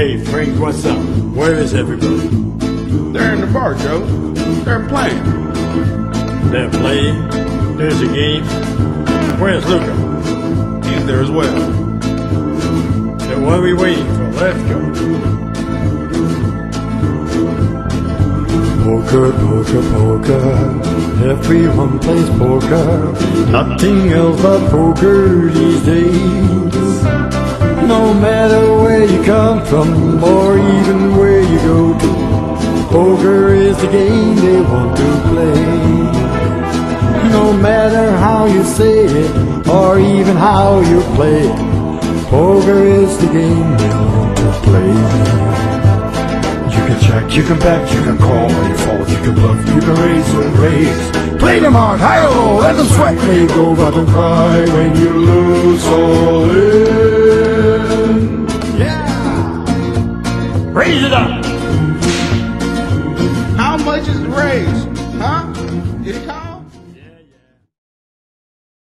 Hey, Frank, what's up? Where is everybody? They're in the bar, Joe. They're playing. They're playing. There's a game. Where's Luca? He's there as well. Then what are we waiting for? Let's go. Poker, poker, poker. Everyone plays poker. Nothing else but poker these days. From or even where you go to, poker is the game they want to play. No matter how you say it or even how you play it, poker is the game they want to play. You can check, you can bet, you can call when you fold, you can bluff, you can raise or raise. Play them hard, high or low, let them sweat, go, but don't cry when you lose all Raise it up! How much is raised? Huh? Did he call?